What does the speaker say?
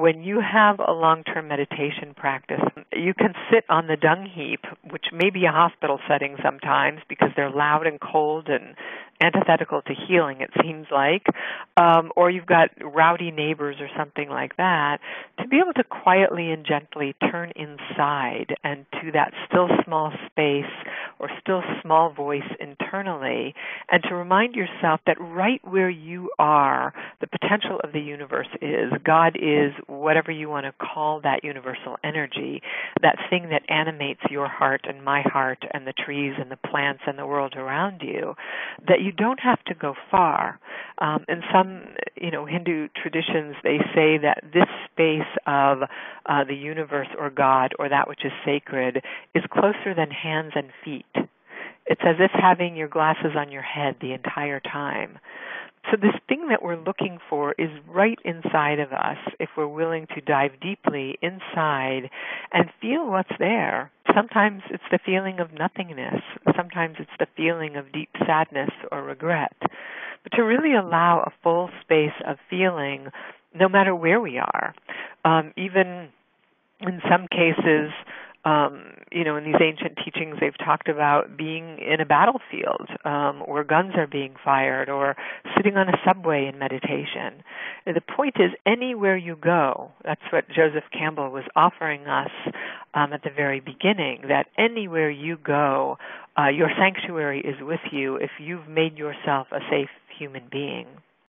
when you have a long-term meditation practice, you can sit on the dung heap, which may be a hospital setting sometimes because they're loud and cold and antithetical to healing, it seems like, um, or you've got rowdy neighbors or something like that, to be able to quietly and gently turn inside and to that still small space or still small voice internally, and to remind yourself that right where you are, the potential of the universe is. God is whatever you want to call that universal energy, that thing that animates your heart and my heart and the trees and the plants and the world around you, that you don't have to go far. Um, in some, you know, Hindu traditions, they say that this space of uh, the universe or God or that which is sacred is closer than hands and feet. It's as if having your glasses on your head the entire time. So this thing that we're looking for is right inside of us if we're willing to dive deeply inside and feel what's there. Sometimes it's the feeling of nothingness. Sometimes it's the feeling of deep sadness or regret. But to really allow a full space of feeling no matter where we are. Um, even in some cases, um, you know, in these ancient teachings, they've talked about being in a battlefield um, where guns are being fired, or sitting on a subway in meditation. The point is, anywhere you go, that's what Joseph Campbell was offering us um, at the very beginning. That anywhere you go, uh, your sanctuary is with you if you've made yourself a safe human being.